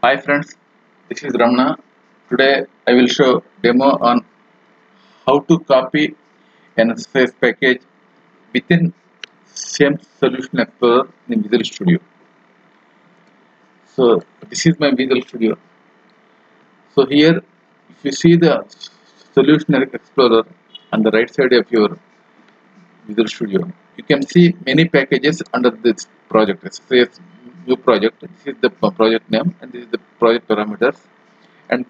Hi friends, this is Ramana. Today I will show demo on how to copy an SSIS package within same solution explorer in Visual Studio. So this is my Visual Studio. So here if you see the solution explorer on the right side of your Visual Studio, you can see many packages under this project. SSIS new project. This is the project name and this is the project parameters. And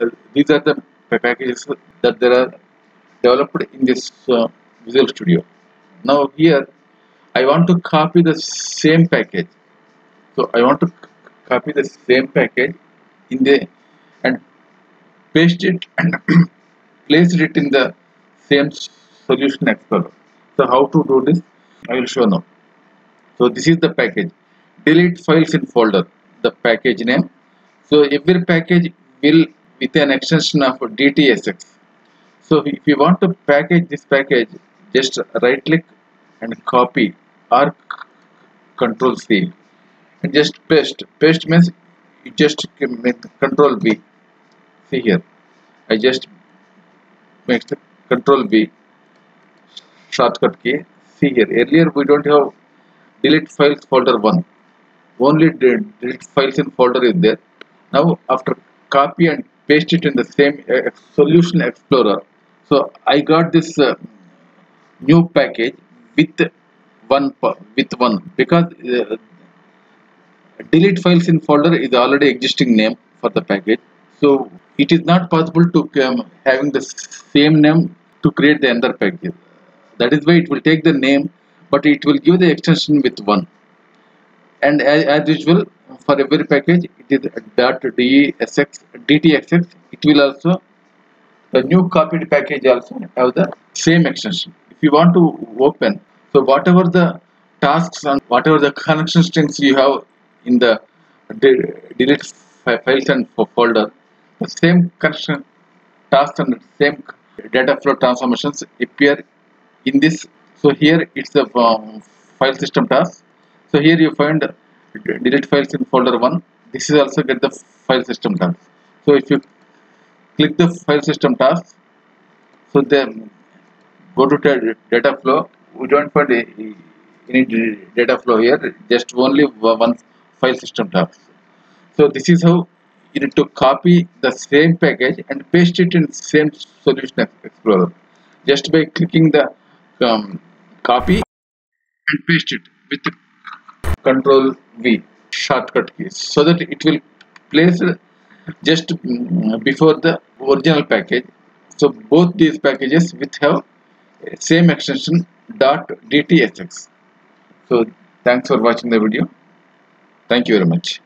uh, these are the packages that there are developed in this uh, Visual Studio. Now here I want to copy the same package. So I want to copy the same package in the and paste it and place it in the same solution explorer. So how to do this? I will show now. So this is the package. Delete files in folder. The package name. So every package will with an extension of DTSX. So if you want to package this package, just right click and copy or control C and just paste. Paste means you just control V. See here. I just make the control V shortcut key. See here. Earlier we don't have delete files folder 1. Only delete files in folder is there. Now after copy and paste it in the same uh, solution explorer. So I got this uh, new package with one with one because uh, delete files in folder is already existing name for the package. So it is not possible to um, having the same name to create the another package. That is why it will take the name, but it will give the extension with one. And as, as usual, for every package, it is dot .dsx dtxx. It will also the new copied package also have the same extension. If you want to open, so whatever the tasks and whatever the connection strings you have in the delete files and folder, the same connection tasks and same data flow transformations appear in this. So here it's the um, file system task. So here you find delete files in folder 1. This is also get the file system task. So if you click the file system task, so then go to data flow. We don't find any data flow here, just only one file system task. So this is how you need to copy the same package and paste it in same solution explorer just by clicking the um, copy and paste it with control V shortcut keys so that it will place just mm, before the original package. So both these packages with have eh, same extension dot dtsx so thanks for watching the video. Thank you very much